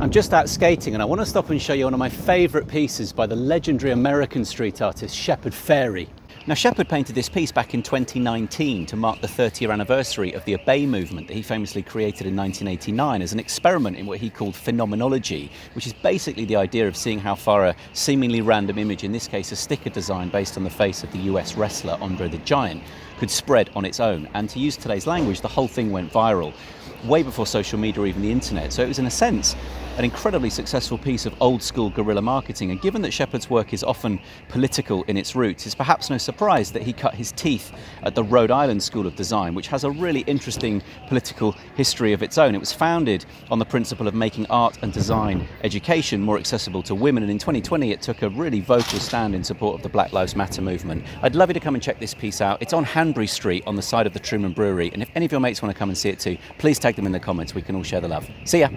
I'm just out skating and I want to stop and show you one of my favourite pieces by the legendary American street artist Shepard Fairey. Now, Shepard painted this piece back in 2019 to mark the 30 year anniversary of the Obey movement that he famously created in 1989 as an experiment in what he called phenomenology, which is basically the idea of seeing how far a seemingly random image, in this case a sticker design based on the face of the US wrestler Andre the Giant, could spread on its own. And to use today's language, the whole thing went viral way before social media or even the internet. So it was, in a sense, an incredibly successful piece of old school guerrilla marketing. And given that Shepard's work is often political in its roots, it's perhaps no surprise that he cut his teeth at the Rhode Island School of Design, which has a really interesting political history of its own. It was founded on the principle of making art and design education more accessible to women. And in 2020, it took a really vocal stand in support of the Black Lives Matter movement. I'd love you to come and check this piece out. It's on Hanbury Street on the side of the Truman Brewery. And if any of your mates want to come and see it too, please tag them in the comments. We can all share the love. See ya.